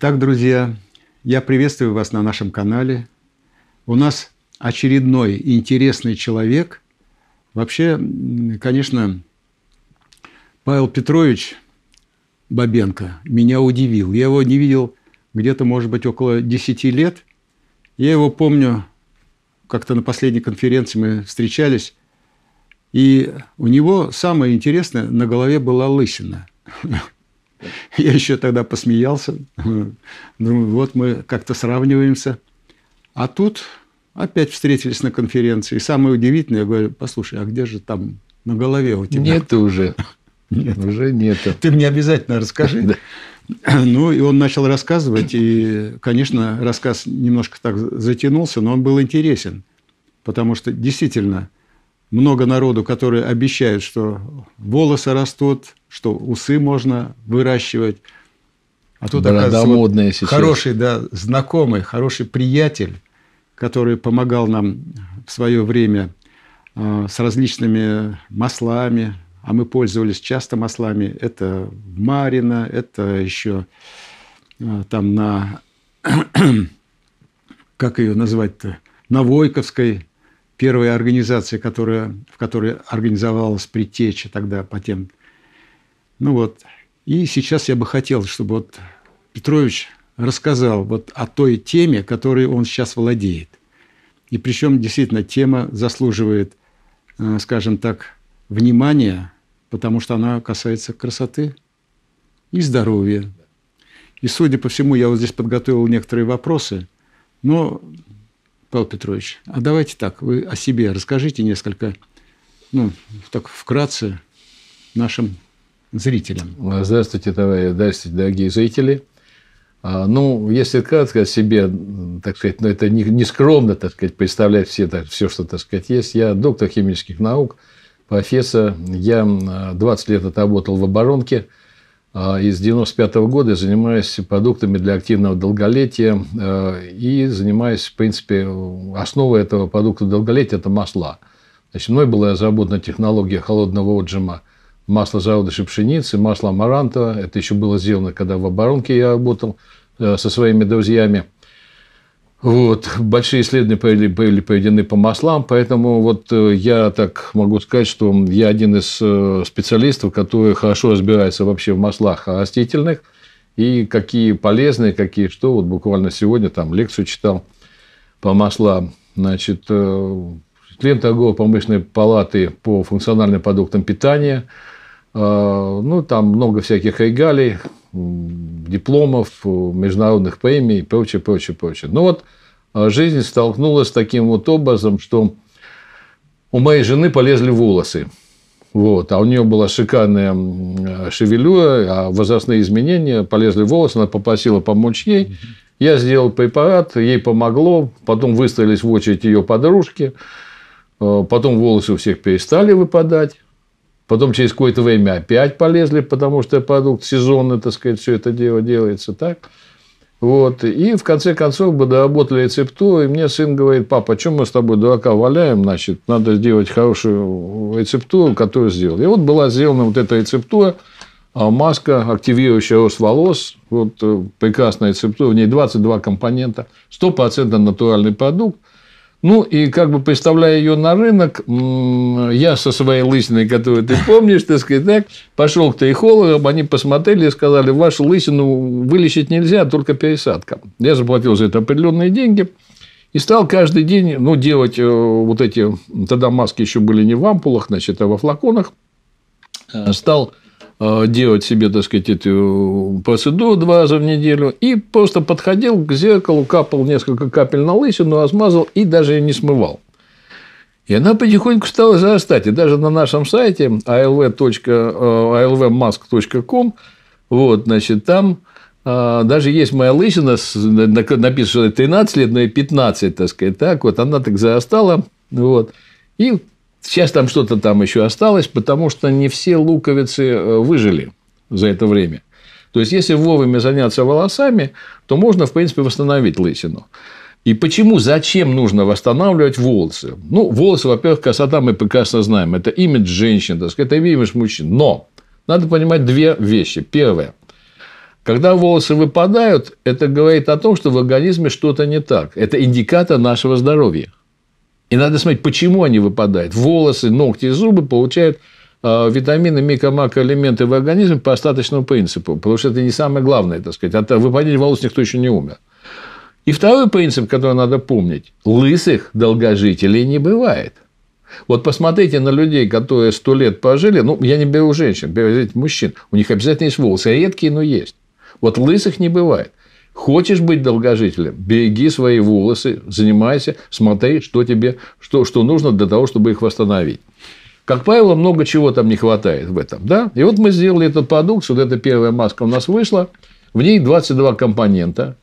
Итак, друзья, я приветствую вас на нашем канале. У нас очередной интересный человек. Вообще, конечно, Павел Петрович Бабенко меня удивил. Я его не видел где-то, может быть, около 10 лет. Я его помню, как-то на последней конференции мы встречались, и у него самое интересное, на голове была лысина. Я еще тогда посмеялся. Думаю, вот мы как-то сравниваемся. А тут опять встретились на конференции. И самое удивительное, я говорю, послушай, а где же там на голове у тебя? Нет уже. Нет. Уже нету. Ты мне обязательно расскажи. Ну, и он начал рассказывать, и, конечно, рассказ немножко так затянулся, но он был интересен, потому что действительно много народу, которые обещают, что волосы растут, что усы можно выращивать. А тут, Борода оказывается, модная сейчас. хороший, да, знакомый, хороший приятель, который помогал нам в свое время э, с различными маслами, а мы пользовались часто маслами. Это Марина, это еще э, там на, как ее назвать-то, на Войковской, первая организация, которая, в которой организовалась притеча тогда по тем ну вот. И сейчас я бы хотел, чтобы вот Петрович рассказал вот о той теме, которой он сейчас владеет. И причем действительно тема заслуживает, э, скажем так, внимания, потому что она касается красоты и здоровья. И, судя по всему, я вот здесь подготовил некоторые вопросы, но, Павел Петрович, а давайте так, вы о себе расскажите несколько, ну, так вкратце нашим зрителям. Здравствуйте, товарищи, здравствуйте, дорогие зрители. А, ну, если кратко о себе, так сказать, ну, это не, не скромно, так сказать, представлять все, так, все, что, так сказать, есть. Я доктор химических наук, профессор. Я 20 лет отработал в оборонке. А, и с 95 -го года занимаюсь продуктами для активного долголетия. А, и занимаюсь, в принципе, основой этого продукта долголетия – это масла. Значит, мной была разработана технология холодного отжима масло зародышей пшеницы, масло амаранта. Это еще было сделано, когда в оборонке я работал со своими друзьями. Вот. Большие исследования были, были проведены по маслам, поэтому вот э, я так могу сказать, что я один из э, специалистов, который хорошо разбирается вообще в маслах растительных, и какие полезные, какие что. Вот буквально сегодня там лекцию читал по маслам. Значит, член торгово-промышленной палаты по функциональным продуктам питания – ну, там много всяких регалий, дипломов, международных премий и прочее, прочее, прочее. Ну, вот а, жизнь столкнулась с таким вот образом, что у моей жены полезли волосы. Вот. А у нее была шикарная шевелюра, а возрастные изменения, полезли волосы, она попросила помочь ей. Я сделал препарат, ей помогло, потом выстроились в очередь ее подружки, а, потом волосы у всех перестали выпадать. Потом через какое-то время опять полезли, потому что продукт сезонный, так сказать, все это дело делается так. Вот. И в конце концов бы доработали рецептуру, и мне сын говорит, папа, чем мы с тобой дурака валяем, значит, надо сделать хорошую рецептуру, которую сделал. И вот была сделана вот эта рецептура, а, маска, активирующая рост волос, вот э, прекрасная рецептура, в ней 22 компонента, 100% натуральный продукт, ну, и как бы представляя ее на рынок, я со своей лысиной, которую ты помнишь, так сказать, так, пошел к трихологам, они посмотрели и сказали, вашу лысину вылечить нельзя, только пересадка. Я заплатил за это определенные деньги. И стал каждый день ну, делать э, вот эти, тогда маски еще были не в ампулах, значит, а во флаконах. Э, стал делать себе, так сказать, эту процедуру два раза в неделю, и просто подходил к зеркалу, капал несколько капель на лысину, размазал и даже не смывал. И она потихоньку стала зарастать. И даже на нашем сайте alv.alvmask.com вот, значит, там даже есть моя лысина, написано, что 13 лет, но и 15, так сказать, так вот, она так заостала, вот, и сейчас там что-то там еще осталось, потому что не все луковицы э, выжили за это время. То есть, если вовремя заняться волосами, то можно, в принципе, восстановить лысину. И почему, зачем нужно восстанавливать волосы? Ну, волосы, во-первых, красота мы прекрасно знаем. Это имидж женщин, так сказать, это имидж мужчин. Но надо понимать две вещи. Первое. Когда волосы выпадают, это говорит о том, что в организме что-то не так. Это индикатор нашего здоровья. И надо смотреть, почему они выпадают. Волосы, ногти и зубы получают а, витамины, микро макроэлементы в организме по остаточному принципу. Потому что это не самое главное, так сказать. От выпадения волос никто еще не умер. И второй принцип, который надо помнить. Лысых долгожителей не бывает. Вот посмотрите на людей, которые сто лет пожили. Ну, я не беру женщин, беру мужчин. У них обязательно есть волосы. Редкие, но есть. Вот лысых не бывает. Хочешь быть долгожителем, береги свои волосы, занимайся, смотри, что тебе, что, что нужно для того, чтобы их восстановить. Как правило, много чего там не хватает в этом. Да? И вот мы сделали этот продукт, вот эта первая маска у нас вышла, в ней 22 компонента.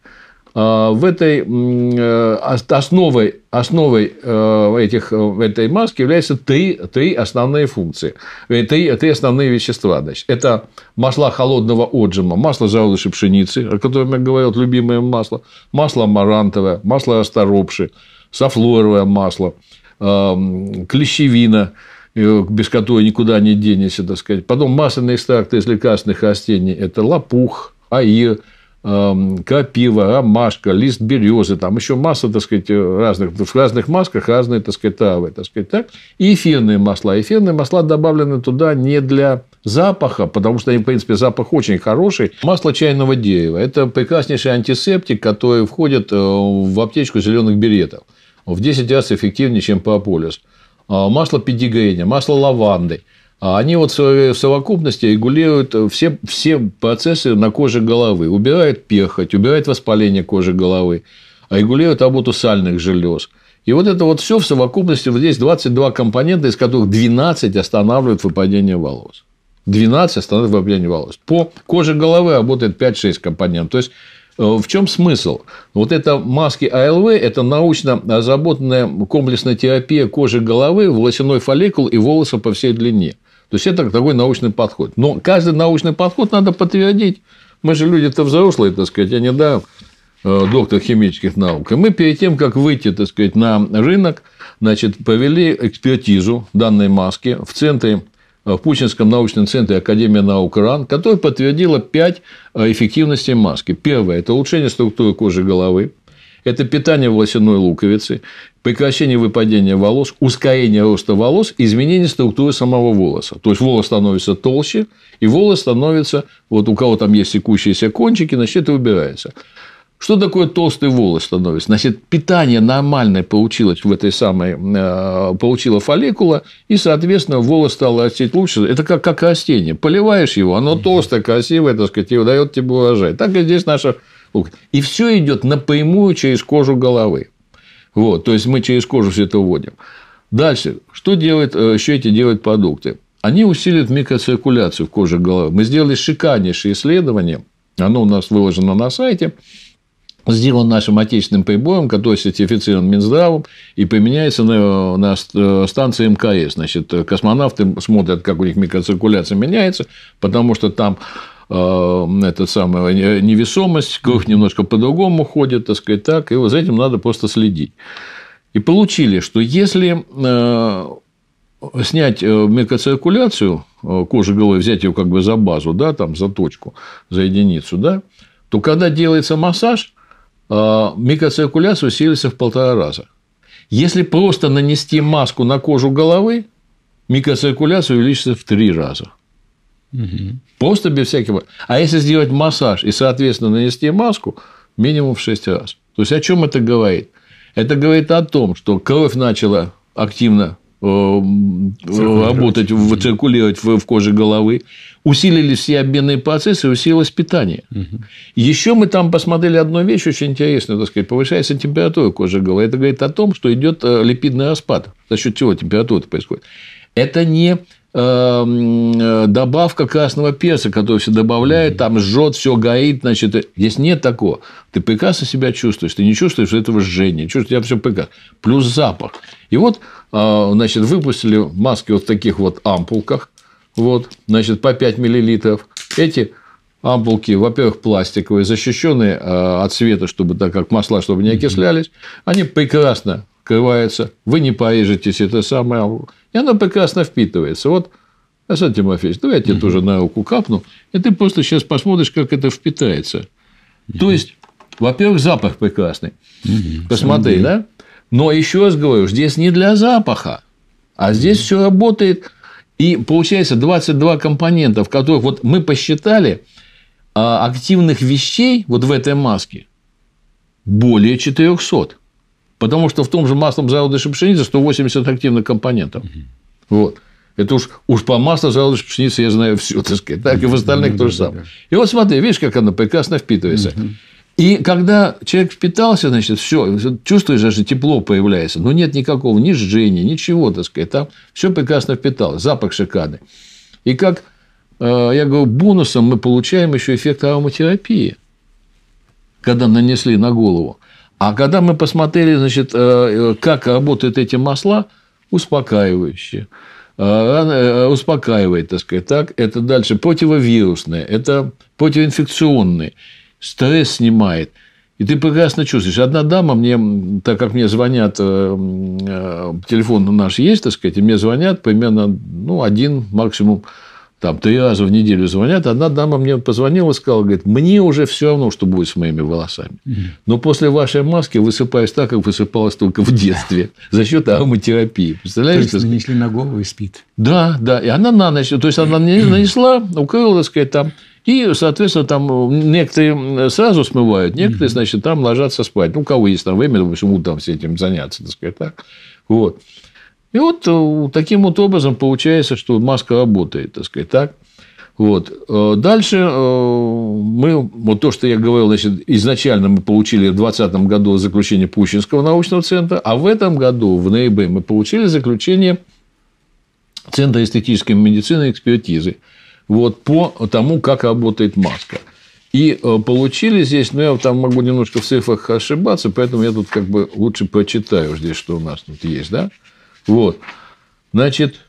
А, в этой э, основой, основой э, этих, этой маски являются три, три основные функции, э, три, три основные вещества. Значит, это масла холодного отжима, масло желудочной пшеницы, о котором я говорил, любимое масло, масло амарантовое, масло расторопши, софлоровое масло, клещевина, без которой никуда не денешься, так сказать. Потом масляные экстракты из лекарственных растений – это лопух, аир, крапива, ромашка, лист березы, там еще масса, так сказать, разных, в разных масках разные, так сказать, травы, так сказать, так. И эфирные масла. Эфирные масла добавлены туда не для запаха, потому что, в принципе, запах очень хороший. Масло чайного дерева – это прекраснейший антисептик, который входит э, в аптечку зеленых беретов. В 10 раз эффективнее, чем прополис. А масло педигреня, масло лаванды – они вот в совокупности регулируют все, все процессы на коже головы. Убирают перхоть, убирают воспаление кожи головы, регулируют работу сальных желез. И вот это вот все в совокупности, вот здесь 22 компонента, из которых 12 останавливают выпадение волос. 12 останавливают выпадение волос. По коже головы работает 5-6 компонентов. То есть, э, в чем смысл? Вот это маски АЛВ – это научно разработанная комплексная терапия кожи головы, волосяной фолликул и волоса по всей длине. То есть, это такой научный подход. Но каждый научный подход надо подтвердить. Мы же люди-то взрослые, так сказать, а не да, э, доктор химических наук. И мы перед тем, как выйти, так сказать, на рынок, значит, провели экспертизу данной маски в центре э, в Путинском научном центре Академии наук РАН, которая подтвердила пять э, эффективностей маски. Первое – это улучшение структуры кожи головы. Это питание волосяной луковицы, прекращение выпадения волос, ускорение роста волос, изменение структуры самого волоса. То есть волос становится толще, и волос становится, вот у кого там есть секущиеся кончики, значит, это убирается. Что такое толстый волос становится? Значит, питание нормальное получилось в этой самой, э, получила фолликула, и, соответственно, волос стал расти лучше. Это как, как растение. Поливаешь его, оно толстое, красивое, так сказать, и дает тебе урожай. Так и здесь наша и все идет напрямую через кожу головы. Вот, то есть мы через кожу все это вводим. Дальше, что делают э, еще эти делают продукты? Они усиливают микроциркуляцию в коже головы. Мы сделали шикарнейшее исследование, оно у нас выложено на сайте, сделан нашим отечественным прибором, который сертифицирован Минздравом и применяется на, на э, станции МКС. Значит, космонавты смотрят, как у них микроциркуляция меняется, потому что там Э, эта самая невесомость, кровь немножко по-другому ходит, так сказать, так, и вот за этим надо просто следить. И получили, что если э, снять э, микроциркуляцию кожи головы, взять ее как бы за базу, да, там, за точку, за единицу, да, то когда делается массаж, микроциркуляция усилится в полтора раза. Если просто нанести маску на кожу головы, микроциркуляция увеличится в три раза. Угу. Просто без всякого. А если сделать массаж и, соответственно, нанести маску, минимум в 6 раз. То есть, о чем это говорит? Это говорит о том, что кровь начала активно э, работать, циркулировать в коже головы, усилились все обменные процессы, усилилось питание. Угу. Еще мы там посмотрели одну вещь очень интересную, так сказать, повышается температура кожи головы. Это говорит о том, что идет э, липидный распад. За счет чего температура происходит. Это не добавка красного перца, который все добавляет, там жжет, все горит, значит, здесь нет такого. Ты прекрасно себя чувствуешь, ты не чувствуешь этого жжения, чувствуешь, я все прекрасно. Плюс запах. И вот, э, значит, выпустили маски вот в таких вот ампулках, вот, значит, по 5 миллилитров. Эти ампулки, во-первых, пластиковые, защищенные от света, чтобы так как масла, чтобы не окислялись, они прекрасно открывается, вы не порежетесь, это самое, и оно прекрасно впитывается. Вот, Асад Тимофеевич, давай я тебе тоже на руку капну, и ты просто сейчас посмотришь, как это впитается. То есть, во-первых, запах прекрасный. Посмотри, да? Но еще раз говорю, здесь не для запаха, а здесь все работает. И получается 22 компонента, в которых вот мы посчитали а, активных вещей вот в этой маске более 400. Потому что в том же маслом зародыша пшеницы 180 активных компонентов. Угу. Вот. Это уж, уж по маслу зародыша пшеницы я знаю все, так сказать. Так и в остальных ну, то же самое. И вот смотри, видишь, как оно прекрасно впитывается. Угу. И когда человек впитался, значит, все, чувствуешь, даже тепло появляется, но нет никакого ни жжения, ничего, так сказать, там все прекрасно впиталось, запах шикарный. И как э, я говорю, бонусом мы получаем еще эффект ароматерапии, когда нанесли на голову. А когда мы посмотрели, значит, э, как работают эти масла, успокаивающие, э, э, успокаивает, так сказать, так, это дальше. Противовирусное, это противоинфекционное, стресс снимает. И ты прекрасно чувствуешь. Одна дама мне, так как мне звонят, телефон наш есть, так сказать, и мне звонят примерно ну, один, максимум там три раза в неделю звонят. Одна дама мне позвонила и сказала, говорит, мне уже все равно, что будет с моими волосами. Но после вашей маски высыпаюсь так, как высыпалась только в детстве. За счет ароматерапии. Представляете? То есть, нанесли на голову и спит. Да, да. И она на ночь, то есть, она нанесла, укрыла, так сказать, там. И, соответственно, там некоторые сразу смывают, некоторые, значит, там ложатся спать. Ну, у кого есть там время, почему там все этим заняться, так сказать, так. Вот. И вот э, таким вот образом получается, что маска работает, так сказать, так. Вот. Э, дальше э, мы, вот то, что я говорил, значит, изначально мы получили в 2020 году заключение Пущинского научного центра, а в этом году, в ноябре, мы получили заключение Центра эстетической медицины и экспертизы вот, по тому, как работает маска. И получили здесь, ну, я там могу немножко в цифрах ошибаться, поэтому я тут как бы лучше прочитаю здесь, что у нас тут есть, да. Вот. Значит,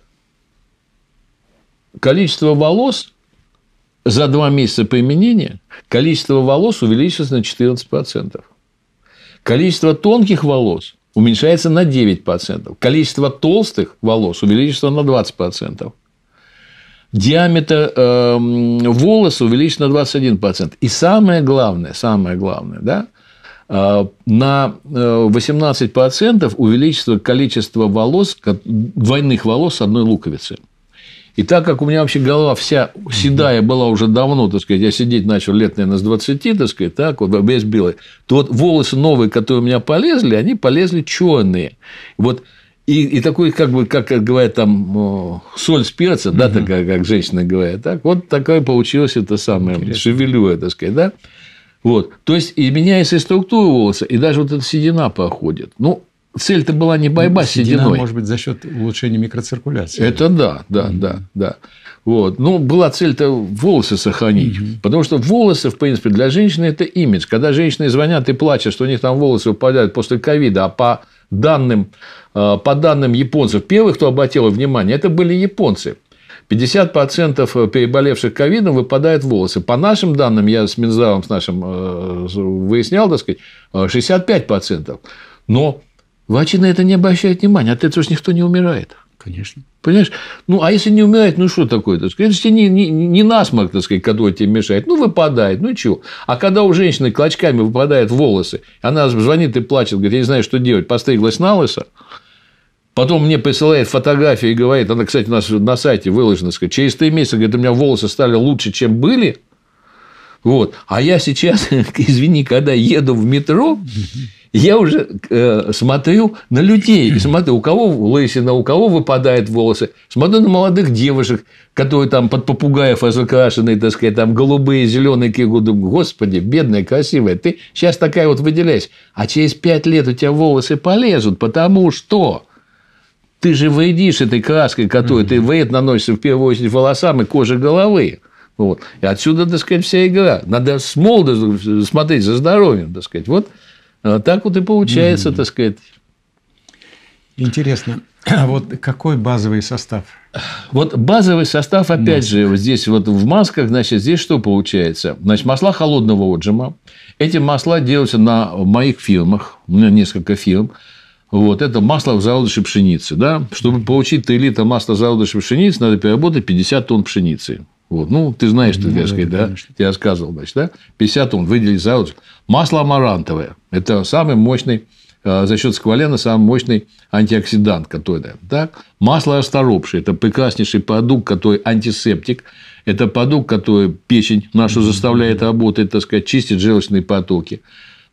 количество волос за два месяца применения, количество волос увеличилось на 14%. Количество тонких волос уменьшается на 9%. Количество толстых волос увеличится на 20%. Диаметр э, волоса увеличится на 21%. И самое главное, самое главное, да, на 18% э, увеличится количество волос, двойных волос с одной луковицы. И так как у меня вообще голова вся седая была уже давно, так сказать, я сидеть начал лет, наверное, с 20, так сказать, так, вот весь белый, то вот волосы новые, которые у меня полезли, они полезли черные. Вот и, и такой, как бы, как говорят там, соль с перца, да, такая, как женщины говорят, так, вот такая получилась это самое, Интересно. шевелюра, так сказать, да. Вот. То есть, и меняется и структура волоса, и даже вот эта седина проходит. Ну, цель-то была не борьба ну, с сединой. Седина, может быть, за счет улучшения микроциркуляции. Это да, да, mm-hmm. да, да. Вот. Ну, была цель-то волосы сохранить. Mm-hmm. Потому что волосы, в принципе, для женщины это имидж. Когда женщины звонят и плачут, что у них там волосы выпадают после ковида, а по данным, э, по данным японцев, первых, кто обратил внимание, это были японцы. 50% переболевших ковидом выпадают волосы. По нашим данным, я с Минздравом с нашим э, выяснял, так сказать, 65%. Э, Но врачи на это не обращают внимания. От этого же никто не умирает. Конечно. Понимаешь? Ну, а если не умирает, ну, что такое? Так сказать? Это не, не, не насморк, так сказать, который тебе мешает. Ну, выпадает, ну, чего? А когда у женщины клочками выпадают волосы, она звонит и плачет, говорит, я не знаю, что делать, постриглась на лысо, Потом мне присылает фотографии и говорит, она, кстати, у нас на сайте выложена, сказать, через три месяца, говорит, у меня волосы стали лучше, чем были. Вот. А я сейчас, извини, когда еду в метро, я уже э, смотрю на людей, смотрю, у кого лысина, у кого выпадают волосы, смотрю на молодых девушек, которые там под попугаев разукрашены, так сказать, там голубые, зеленые, думаю, господи, бедная, красивая, ты сейчас такая вот выделяешь, а через пять лет у тебя волосы полезут, потому что ты же вредишь этой краской, которую mm-hmm. ты вред наносишь в первую очередь волосам и коже головы. Вот. И отсюда, так сказать, вся игра. Надо с молодостью смотреть за здоровьем, так сказать. Вот а так вот и получается, mm-hmm. так сказать. Интересно. А вот какой базовый состав? Вот базовый состав, опять Маска. же, вот здесь вот в масках, значит, здесь что получается? Значит, масла холодного отжима. Эти масла делаются на моих фирмах. У меня несколько фирм. Вот, это масло в зародыше пшеницы. Да? Чтобы получить 3 литра масла в зародыше пшеницы, надо переработать 50 тонн пшеницы. Вот. Ну, ты знаешь, ты, ну, сказать, да? Конечно. Я рассказывал, значит, да? 50 тонн выделить зародыш. Масло амарантовое. Это самый мощный Э, за счет сквалена самый мощный антиоксидант, который так. Масло расторопшее – это прекраснейший продукт, который антисептик. Это продукт, который печень нашу заставляет работать, так сказать, чистит желчные потоки.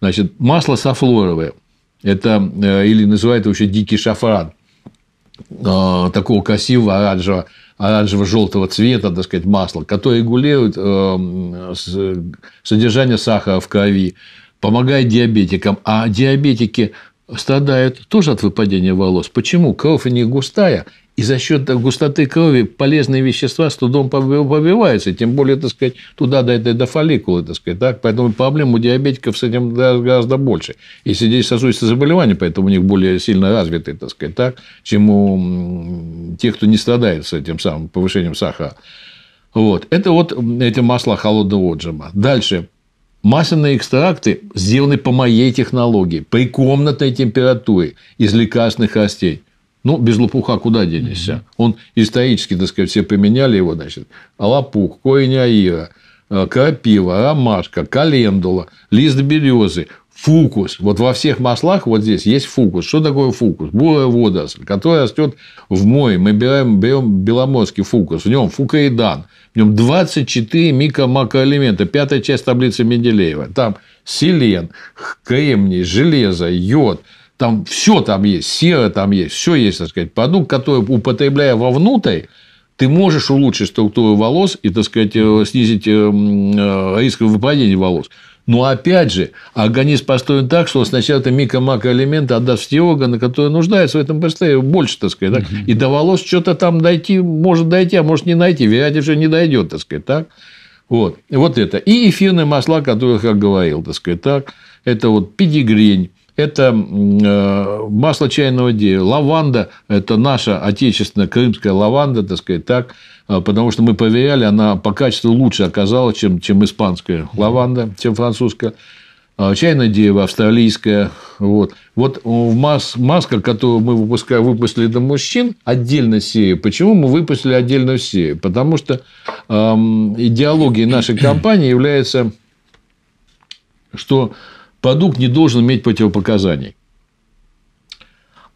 Значит, масло софлоровое – это э, или называют его еще дикий шафран э, такого красивого оранжевого оранжево-желтого цвета, так сказать, масло, которое регулирует содержание сахара в крови, помогает диабетикам, а диабетики страдают тоже от выпадения волос. Почему? Кровь них густая, и за счет густоты крови полезные вещества с трудом побиваются, тем более, так сказать, туда до, до, до фолликулы, так сказать, так? поэтому проблем у диабетиков с этим гораздо больше. И сердечно-сосудистые заболевания, поэтому у них более сильно развиты, так сказать, так, чем у тех, кто не страдает с этим самым повышением сахара. Вот. Это вот эти масла холодного отжима. Дальше. Масляные экстракты сделаны по моей технологии, при комнатной температуре, из лекарственных растений. Ну, без лопуха куда денешься? Он исторически, так сказать, все применяли его, значит, лопух, корень аира, э, крапива, ромашка, календула, лист березы, фукус. Вот во всех маслах вот здесь есть фукус. Что такое фукус? Бурая водоросль, которая растет в море. Мы берем, берем беломорский фукус, в нем фукаидан, в нем 24 микро-макроэлемента, пятая часть таблицы Менделеева. Там селен, кремний, железо, йод, там все там есть, сера там есть, все есть, так сказать. Продукт, который, употребляя вовнутрь, ты можешь улучшить структуру волос и, так сказать, э, снизить э, э, риск выпадения волос. Но опять же, организм построен так, что сначала это микро-макроэлементы отдаст те органы, которые нуждаются в этом быстрее, больше, так сказать. Так? И до волос что-то там дойти, может дойти, а может не найти. Вероятно, что не дойдет, так сказать. Так? Вот. вот это. И эфирные масла, о которых я говорил, так сказать. Так? Это вот педигрень, это э, масло чайного дерева, лаванда – это наша отечественная крымская лаванда, так сказать, так, э, потому что мы проверяли, она по качеству лучше оказалась, чем, чем испанская лаванда, чем французская. Э, чайное дерево австралийское. Вот, вот в мас, маска, которую мы выпускаем, выпустили для мужчин, отдельно серию. Почему мы выпустили отдельную серию? Потому что эм, идеологией нашей компании является, что продукт не должен иметь противопоказаний.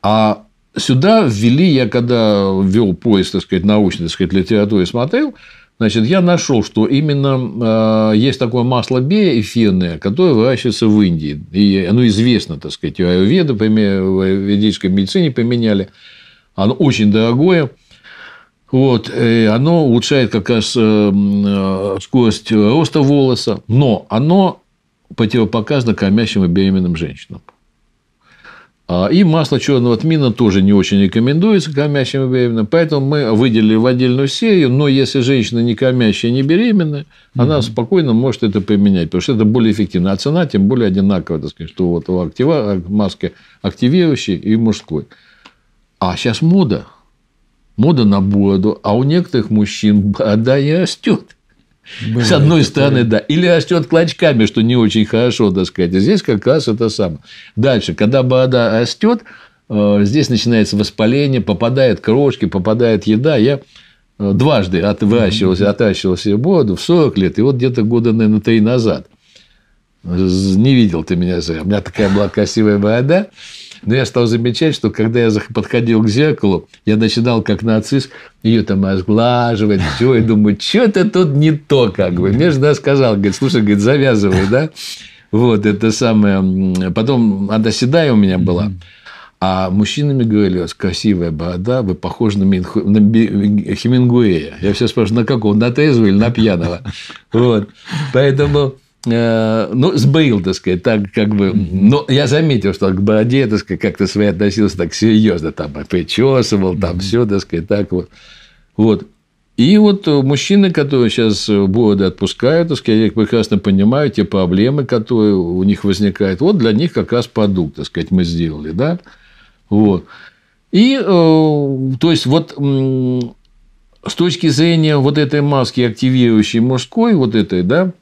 А сюда ввели, я когда ввел поиск, так сказать, научной, так сказать, литературы смотрел, значит, я нашел, что именно э, есть такое масло бея эфирное, которое выращивается в Индии. И оно известно, так сказать, у аюрведы, в ведической медицине применяли. Оно очень дорогое. Вот, и оно улучшает как раз э, э, скорость роста волоса, но оно противопоказано кормящим и беременным женщинам. А, и масло черного тмина тоже не очень рекомендуется кормящим и беременным. Поэтому мы выделили в отдельную серию. Но если женщина не кормящая, не беременная, угу. она спокойно может это применять. Потому что это более эффективно. А цена тем более одинаковая. Так сказать, что вот у актива, маски активирующей и мужской. А сейчас мода. Мода на бороду. А у некоторых мужчин борода не растет. Бывает, с одной стороны, да. Или растет клочками, что не очень хорошо, так сказать. А здесь как раз это самое. Дальше, когда борода растет, э, здесь начинается воспаление, попадает крошки, попадает еда. Я э, дважды от, выращивался, отращивал себе бороду в 40 лет, и вот где-то года, наверное, три назад. Не видел ты меня зря. У меня такая была красивая борода. Но я стал замечать, что когда я подходил к зеркалу, я начинал как нацист ее там разглаживать, все, и думаю, что-то тут не то, как бы. Мне жена сказала, говорит, слушай, говорит, завязывай, да? Вот, это самое. Потом она седая у меня была. А мужчинами говорили, у вас красивая борода, вы похожи на, Минху... на Хемингуэя. Я все спрашиваю, на какого? На трезвого или на пьяного? Вот. Поэтому ну, сбрил, так сказать, так как бы. Но я заметил, что к бороде, так сказать, как-то своей относился так серьезно, там, причесывал, там, все, так сказать, так вот. Вот. И вот мужчины, которые сейчас бороды отпускают, так сказать, я их прекрасно понимаю, те проблемы, которые у них возникают, вот для них как раз продукт, так сказать, мы сделали, да, вот. И, э, то есть, вот с точки зрения вот этой маски, активирующей мужской, вот этой, да,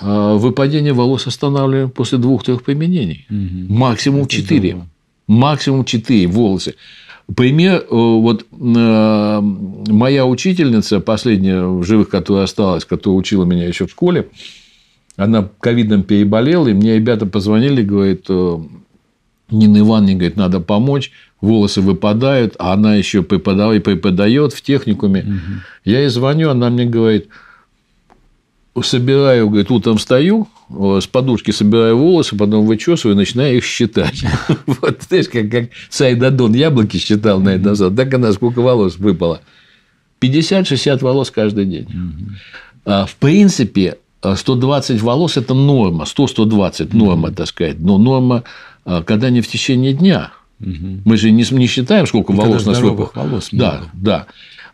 выпадение волос останавливаем после двух-трех применений. Угу. Максимум четыре. Максимум четыре волосы. Пример, э, вот э, моя учительница, последняя в живых, которая осталась, которая учила меня еще в школе, она ковидом переболела, и мне ребята позвонили, говорит, э, Нина Ивановна говорит, надо помочь, волосы выпадают, а она еще преподавала и преподает в техникуме. Угу. Я ей звоню, она мне говорит, собираю, говорит, утром встаю, с подушки собираю волосы, потом вычесываю и начинаю их считать. Вот, знаешь, как, как Сайдадон яблоки считал на это назад, так она сколько волос выпало. 50-60 волос каждый день. А, в принципе, 120 волос – это норма, 100-120 – норма, так сказать. Но норма а, когда не в течение дня. Мы же не, не считаем, сколько ну, волос на выпало. волос. Да, да.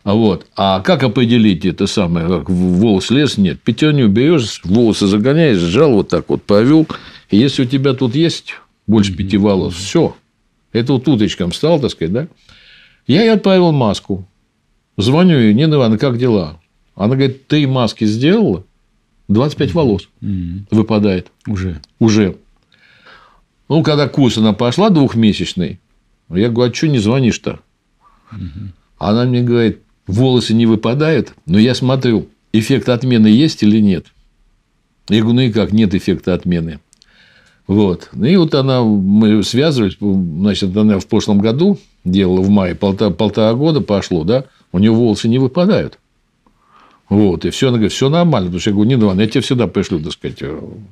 А вот, а как определить это самое, как волос лес? Нет, пятерню берешь, волосы загоняешь, сжал вот так вот, повел. И если у тебя тут есть больше пяти волос, все. Это вот уточком стал, так сказать, да? Я ей отправил маску. Звоню ей, Нина Ивановна, как дела? Она говорит, ты маски сделала? 25 волос угу. выпадает. Уже. Уже. Ну, когда курс она пошла двухмесячный, я говорю, а что не звонишь-то? Угу. Она мне говорит, волосы не выпадают, но я смотрю, эффект отмены есть или нет. Я говорю, ну и как, нет эффекта отмены. Вот. И вот она, мы связывались, значит, она в прошлом году делала в мае, полтора, полтора года пошло, да, у нее волосы не выпадают. Вот, и все, она говорит, все нормально. Потому что я говорю, не, Иван, я тебе всегда пришлю, так сказать,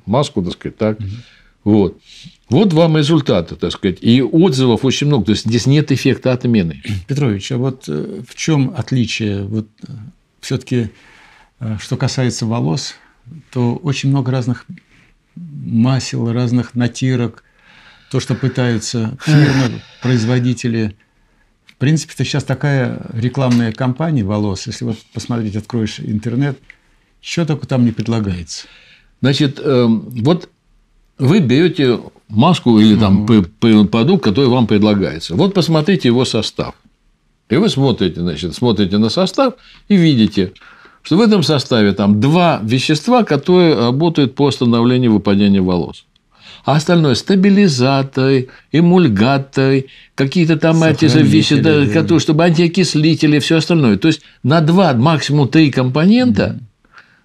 маску, так сказать, так. Угу. Вот. Вот вам результаты, так сказать. И отзывов очень много. То есть здесь нет эффекта отмены. Петрович, а вот э, в чем отличие? Вот э, все-таки, э, что касается волос, то очень много разных масел, разных натирок. То, что пытаются фирмы, производители. В принципе, это сейчас такая рекламная кампания волос. Если вот посмотреть, откроешь интернет, что только там не предлагается. Значит, эм, вот вы берете маску или там угу. продукт, который вам предлагается. Вот посмотрите его состав. И вы смотрите, значит, смотрите на состав и видите, что в этом составе там два вещества, которые работают по остановлению выпадения волос. А остальное – стабилизаторы, эмульгаторы, какие-то там эти вещи, да, которые, чтобы антиокислители и все остальное. То есть на два, максимум три компонента –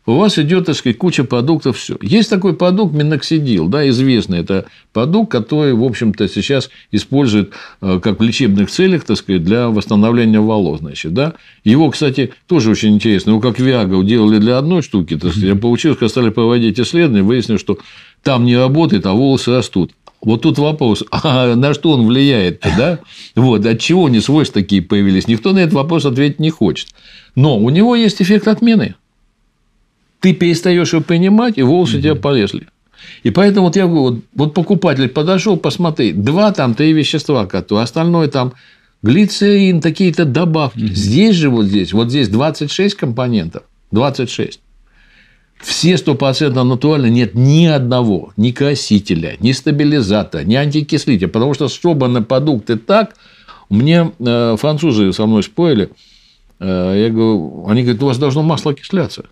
у вас идет, так сказать, куча продуктов, все. Есть такой продукт миноксидил, да, известный. Это продукт, который, в общем-то, сейчас используют э, как в лечебных целях, так сказать, для восстановления волос, значит, да. Его, кстати, тоже очень интересно. Его как Виагу делали для одной штуки, так сказать, а получилось, когда стали проводить исследования, выяснилось, что там не работает, а волосы растут. Вот тут вопрос, а на что он влияет-то, да? Вот, от чего они свойства такие появились? Никто на этот вопрос ответить не хочет. Но у него есть эффект отмены ты перестаешь его принимать, и волосы угу. тебя полезли. И поэтому вот я говорю, вот, покупатель подошел, посмотри, два там, три вещества, которые, остальное там глицерин, какие-то добавки. Угу. Здесь же вот здесь, вот здесь 26 компонентов, 26. Все стопроцентно натурально нет ни одного, ни красителя, ни стабилизатора, ни антикислителя. Потому что собраны продукты так, мне э, французы со мной спорили, э, я говорю, они говорят, у вас должно масло окисляться.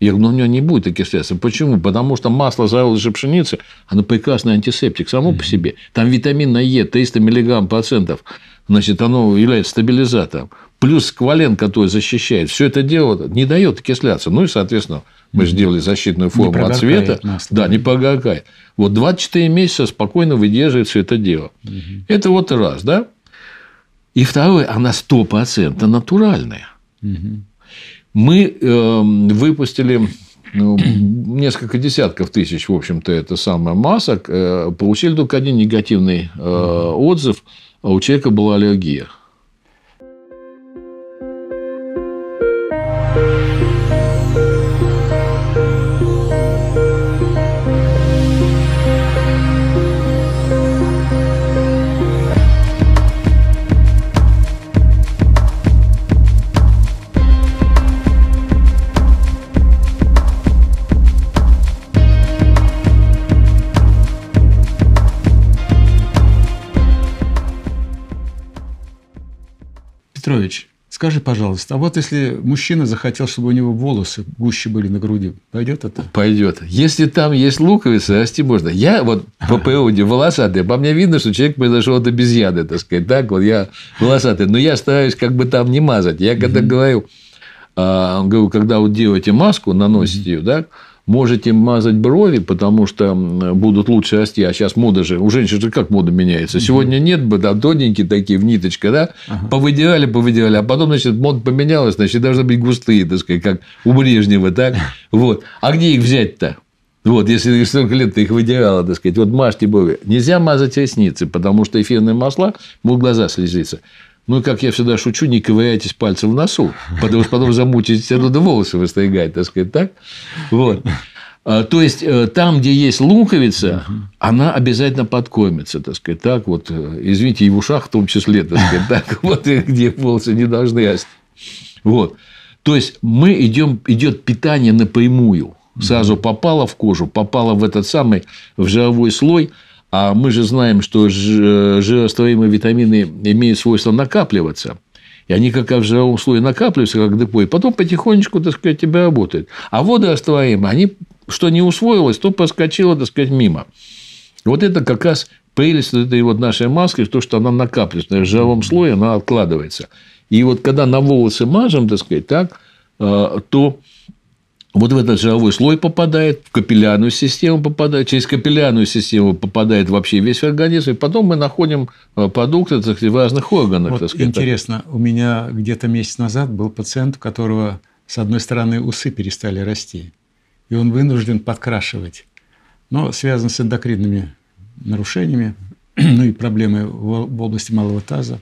Я говорю, ну, у него не будет окисляться. Почему? Потому что масло зародыша пшеницы, оно прекрасный антисептик само по себе. Там витамина Е 300 миллиграмм процентов, значит, оно является стабилизатором. Плюс сквален, который защищает. Все это дело не дает окисляться. Ну и, соответственно, мы сделали защитную форму от цвета. Масло, да, не прогоркает. Вот 24 месяца спокойно выдерживает все это дело. Угу. Это вот раз, да? И второе, она 100% натуральная. Угу. Мы эм, выпустили ну, несколько десятков тысяч, в общем-то, это самое масок, э, получили только один негативный э, отзыв, а у человека была аллергия. Скажи, пожалуйста, а вот если мужчина захотел, чтобы у него волосы гуще были на груди, пойдет это? Пойдет. Если там есть луковицы, расти можно. Я вот по природе волосатый, по мне видно, что человек произошел от обезьяны, так сказать. Так вот я волосатый. Но я стараюсь как бы там не мазать. Я когда говорю, а, говорю, когда вот делаете маску, наносите ее, да, можете мазать брови, потому что будут лучше расти. А сейчас мода же, у женщин же как мода меняется. Сегодня нет бы, да, тоненькие такие, в ниточка, да, ага. повыдирали, повыдирали, а потом, значит, мода поменялась, значит, должны быть густые, так сказать, как у Брежнева, так, вот. А где их взять-то? Вот, если столько лет ты их выдирала, так сказать, вот мажьте брови. Нельзя мазать ресницы, потому что эфирные масла будут глаза слезиться. Ну, как я всегда шучу, не ковыряйтесь пальцем в носу, потому что потом замучитесь оттуда волосы выстригать, так сказать, так? Вот. А, то есть, э, там, где есть луковица, она обязательно подкормится, так сказать, так вот, э, извините, и в ушах в том числе, так сказать, так вот, где волосы не должны расти. Вот. То есть, мы идем, идет питание напрямую. Сразу попало в кожу, попало в этот самый, в жировой слой – а мы же знаем, что жирорастворимые витамины имеют свойство накапливаться. И они как в жировом слое накапливаются, как депо, и потом потихонечку, так сказать, тебя работают. А водорастворимые, они, что не усвоилось, то проскочило, так сказать, мимо. Вот это как раз прелесть этой вот нашей маски, то, что она накапливается. В жировом слое она откладывается. И вот когда на волосы мажем, так сказать, так, э, то вот в этот жировой слой попадает, в капиллярную систему попадает, через капиллярную систему попадает вообще весь организм, и потом мы находим э, продукты так сказать, в разных органах. Вот так сказать. Интересно, у меня где-то месяц назад был пациент, у которого, с одной стороны, усы перестали расти, и он вынужден подкрашивать, но связан с эндокринными нарушениями, ну и проблемы в области малого таза.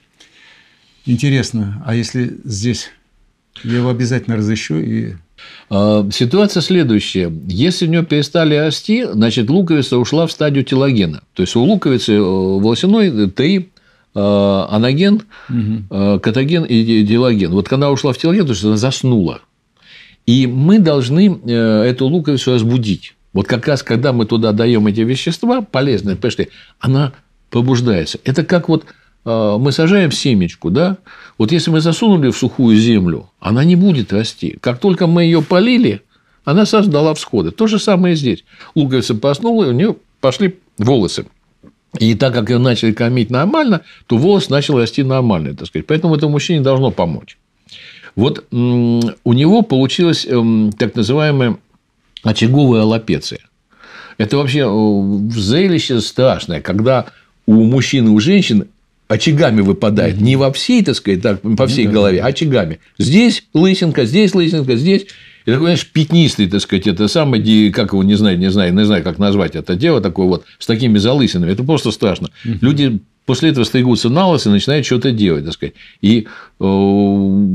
Интересно, а если здесь я его обязательно разыщу и Ситуация следующая. Если у него перестали расти, значит, луковица ушла в стадию телогена. То есть, у луковицы э, волосяной три э, анаген, угу. катаген и телоген. Вот когда ушла в телоген, то есть она заснула. И мы должны эту луковицу разбудить. Вот как раз, когда мы туда даем эти вещества полезные, что она пробуждается. Это как вот а, мы сажаем семечку, да, вот если мы засунули в сухую землю, она не будет расти. Как только мы ее полили, она создала всходы. То же самое здесь. Луковица поснула, и у нее пошли волосы. И так как ее начали кормить нормально, то волос начал расти нормально, так сказать. Поэтому этому мужчине должно помочь. Вот у него получилась эм, так называемая очаговая аллопеция. Это вообще э, зрелище страшное, когда у мужчин и у женщин очагами выпадает. Не во всей, так сказать, так, по всей голове, а очагами. Здесь лысинка, здесь лысинка, здесь. И такой, знаешь, пятнистый, так сказать, это самое, как его, не знаю, не знаю, не знаю, как назвать это дело такое вот, с такими залысинами. Это просто страшно. Люди после этого стригутся на и начинают что-то делать, так сказать. И э,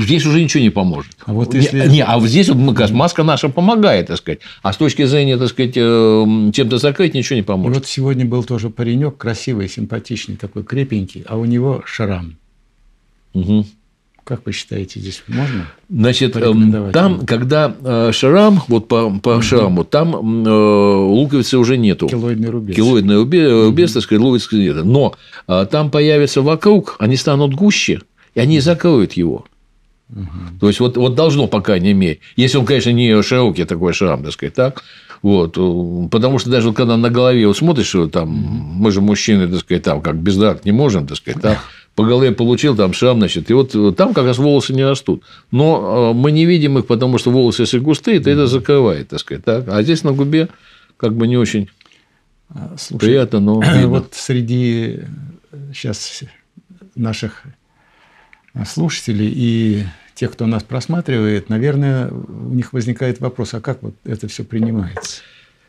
здесь уже ничего не поможет. А вот если... не, не, а здесь вот маска наша помогает, так сказать. А с точки зрения, так сказать, э, чем-то закрыть, ничего не поможет. И вот сегодня был тоже паренек красивый, симпатичный, такой крепенький, а у него шрам. Угу. Как вы считаете, здесь можно? Значит, эм, там, когда э, шрам, вот по, по угу. шраму, там э, луковицы уже нету. Килоидный рубец. Килоидный рубец, угу. так сказать, луковицы нет. Но э, там появятся вокруг, они станут гуще, и они закроют его. Угу. То есть, вот, вот должно, пока не иметь. Если он, конечно, не широкий такой шрам, так сказать, так. Вот, потому что даже когда на голове вот смотришь, что там, мы же мужчины, так сказать, там, как без драк не можем, так сказать, так, по голове получил, там шрам, значит, и вот там как раз волосы не растут. Но э, мы не видим их, потому что волосы, если густые, то это закрывает, так сказать. Так? А здесь на губе как бы не очень а, Слушай, приятно, но видно. Вот среди сейчас наших слушателей и тех, кто нас просматривает, наверное, у них возникает вопрос, а как вот это все принимается?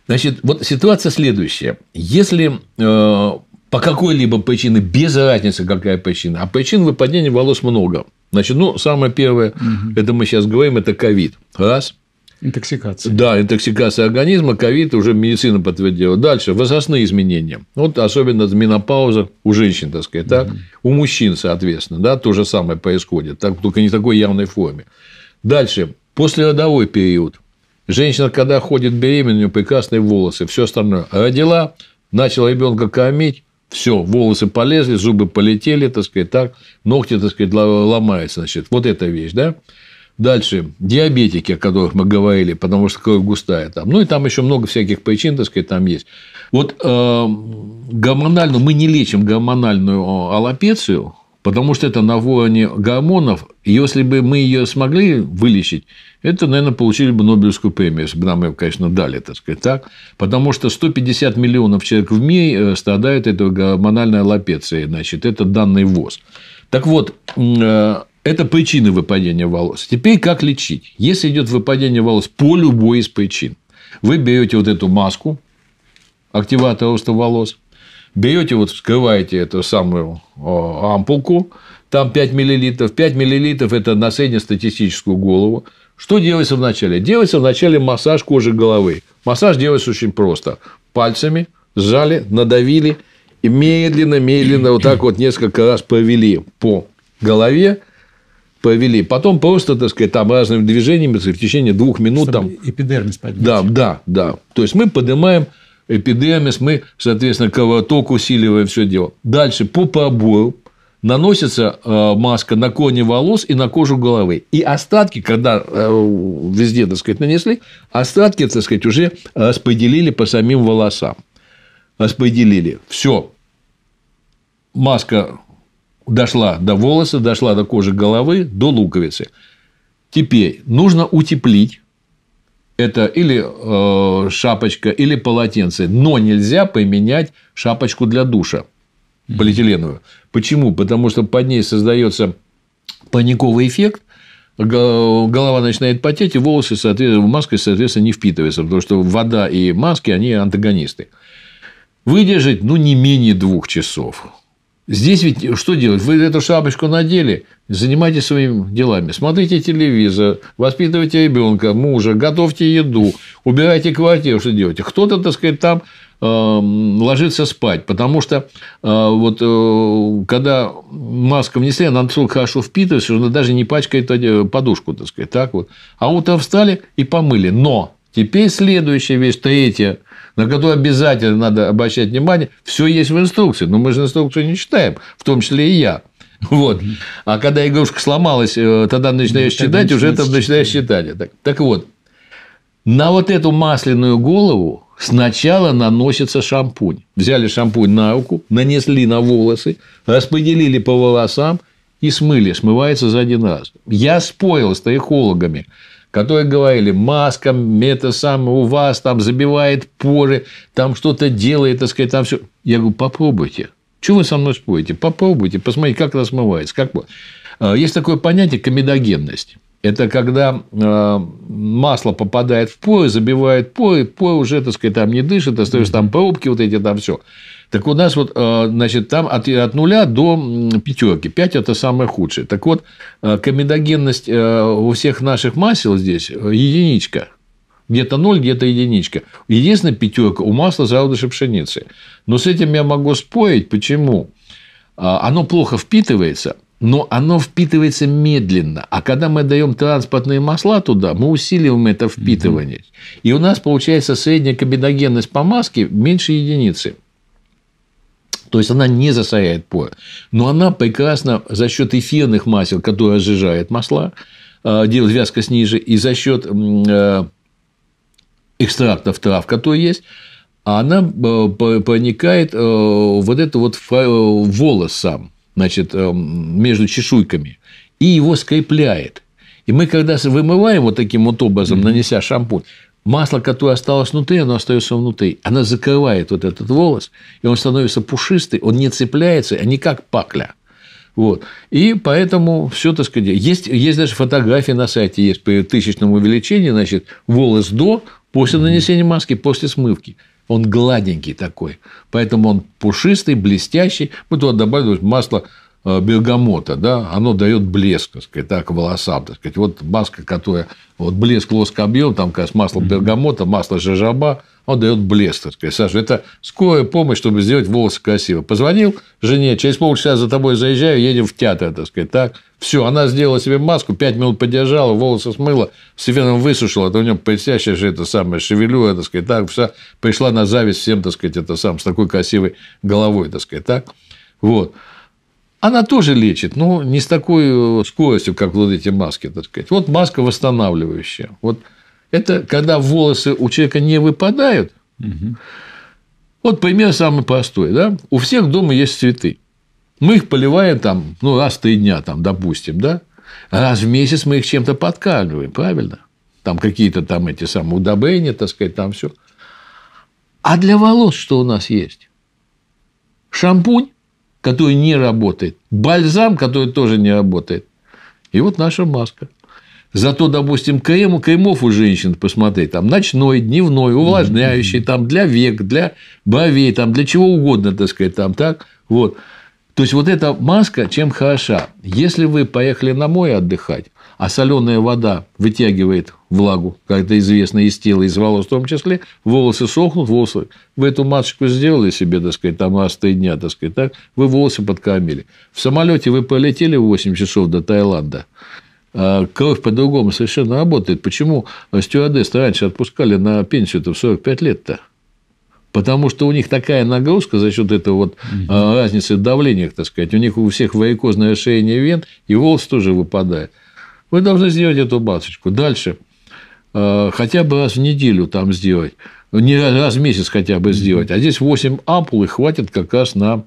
Значит, вот ситуация следующая. Если э, по какой-либо причине, без разницы, какая причина, а причин выпадения волос много. Значит, ну, самое первое, угу. это мы сейчас говорим, это ковид. Раз. Интоксикация. Да, интоксикация организма, ковид уже медицина подтвердила. Дальше, возрастные изменения. Вот особенно менопауза у женщин, так сказать, так? Угу. у мужчин, соответственно, да, то же самое происходит, так, только не в такой явной форме. Дальше, послеродовой период. Женщина, когда ходит нее прекрасные волосы, все остальное. Родила, начала ребенка кормить, Все, волосы полезли, зубы полетели, так сказать, так, ногти, так сказать, ломаются, значит, вот эта вещь, да. Дальше, диабетики, о которых мы говорили, потому что кровь густая там. Ну, и там еще много всяких причин, так сказать, там есть. Вот э, гормональную, мы не лечим гормональную аллопецию, потому что это на уровне гормонов. Если бы мы ее смогли вылечить, это, наверное, получили бы Нобелевскую премию, если бы нам ее, конечно, дали, так сказать, так. Потому что 150 миллионов человек в мире э, страдают этой гормональной аллопецией, значит, это данный ВОЗ. Так вот, э, это причины выпадения волос. Теперь как лечить? Если идет выпадение волос по любой из причин, вы берете вот эту маску, активатор роста волос, берете, вот вскрываете эту самую ампулку, там 5 мл. 5 мл – это на среднестатистическую голову. Что делается вначале? Делается вначале массаж кожи головы. Массаж делается очень просто. Пальцами сжали, надавили и медленно, медленно вот так вот несколько раз провели по голове, провели. Потом просто, так сказать, там разными движениями в течение двух минут. Чтобы там... Эпидермис поднять. Да, да, да. То есть мы поднимаем эпидемис, мы, соответственно, кровоток усиливаем все дело. Дальше по побою наносится э, маска на коне волос и на кожу головы. И остатки, когда э, везде, так сказать, нанесли, остатки, так сказать, уже распределили по самим волосам. Распределили. Все. Маска дошла до волоса, дошла до кожи головы, до луковицы. Теперь нужно утеплить. Это или э, шапочка, или полотенце. Но нельзя поменять шапочку для душа полиэтиленовую. Почему? Потому что под ней создается паниковый эффект, голова начинает потеть, и волосы, соответственно, маска, соответственно, не впитывается, потому что вода и маски, они антагонисты. Выдержать, ну, не менее двух часов. Здесь ведь что делать? Вы эту шапочку надели, занимайтесь своими делами. Смотрите телевизор, воспитывайте ребенка, мужа, готовьте еду, убирайте квартиру, что делаете. Кто-то, так сказать, там Эм, ложиться спать, потому что э, вот э, когда маска внесли, она настолько хорошо впитывается, что она даже не пачкает э, подушку, так сказать, так вот. А утром встали и помыли. Но теперь следующая вещь, третья, на которую обязательно надо обращать внимание, все есть в инструкции, но мы же инструкцию не читаем, в том числе и я. Вот. А когда игрушка сломалась, тогда начинаешь читать, уже там начинаешь читать. Так, так вот, на вот эту масляную голову Сначала наносится шампунь. Взяли шампунь на руку, нанесли на волосы, распределили по волосам и смыли. Смывается за один раз. Я спорил с трихологами, которые говорили, маска, это самое, у вас там забивает поры, там что-то делает, так сказать, там все. Я говорю, попробуйте. Чего вы со мной спорите? Попробуйте, посмотрите, как это смывается. Как... А, есть такое понятие комедогенность. Это когда э, масло попадает в поры, забивает поры, поры уже, так сказать, там не дышит, остаются там пробки, вот эти там все. Так у нас вот, э, значит, там от, от нуля до пятерки. Пять – это самое худшее. Так вот, э, комедогенность у всех наших масел здесь единичка. Где-то ноль, где-то единичка. Единственная пятерка у масла зародыша пшеницы. Но с этим я могу спорить. Почему? Оно плохо впитывается – но оно впитывается медленно. А когда мы даем транспортные масла туда, мы усиливаем это впитывание. И у нас получается средняя кабиногенность по маске меньше единицы. То есть она не засоряет поры. Но она прекрасно за счет эфирных масел, которые сжижают масла, э, делает вязкость ниже, и за счет э, экстрактов трав, которые есть, она э, проникает вот это вот волос сам значит, между чешуйками и его скрепляет. И мы, когда вымываем вот таким вот образом, нанеся шампунь, масло, которое осталось внутри, оно остается внутри. Она закрывает вот этот волос, и он становится пушистый, он не цепляется, а не как пакля. Вот. И поэтому все, так сказать, есть, есть даже фотографии на сайте, есть при тысячном увеличении, значит, волос до, после нанесения маски, после смывки. Он гладенький такой. Поэтому он пушистый, блестящий. Мы туда добавили масло бергамота, да, оно дает блеск, так сказать, так, волосам, так сказать. Вот маска, которая вот блеск лоск объем, там, как масло бергамота, масло жажаба, он дает блеск, так сказать. Саша, это скорая помощь, чтобы сделать волосы красиво. Позвонил жене, через полчаса за тобой заезжаю, едем в театр, так сказать, так. Все, она сделала себе маску, пять минут подержала, волосы смыла, с феном высушила, это у нее блестящая же это самое шевелюра, так сказать, так, вся пришла на зависть всем, так сказать, это сам, с такой красивой головой, так сказать, так. Вот. Она тоже лечит, но не с такой э, скоростью, как вот эти маски, так сказать. Вот маска восстанавливающая. Вот это когда волосы у человека не выпадают. Угу. Вот пример самый простой. Да? У всех дома есть цветы. Мы их поливаем там, ну, раз в три дня, там, допустим, да? Раз в месяц мы их чем-то подкармливаем, правильно? Там какие-то там эти самые удобрения, так сказать, там все. А для волос что у нас есть? Шампунь который не работает, бальзам, который тоже не работает. И вот наша маска. Зато, допустим, крем, кремов у женщин, посмотреть, там ночной, дневной, увлажняющий, там для век, для бровей, там для чего угодно, так сказать, там так. Вот. То есть вот эта маска чем хороша? Если вы поехали на море отдыхать, а соленая вода вытягивает влагу, как это известно, из тела, из волос в том числе, волосы сохнут, волосы. Вы эту масочку сделали себе, так сказать, там три дня, так сказать, так, вы волосы подкормили. В самолете вы полетели 8 часов до Таиланда, а кровь по-другому совершенно работает. Почему стюардессы раньше отпускали на пенсию-то в 45 лет-то? Потому что у них такая нагрузка за счет этого вот угу. разницы в давлениях, так сказать. У них у всех варикозное расширение вен, и волос тоже выпадает. Вы должны сделать эту масочку. Дальше. Э, хотя бы раз в неделю там сделать. Не раз в месяц хотя бы сделать. А здесь 8 ампул и хватит как раз на,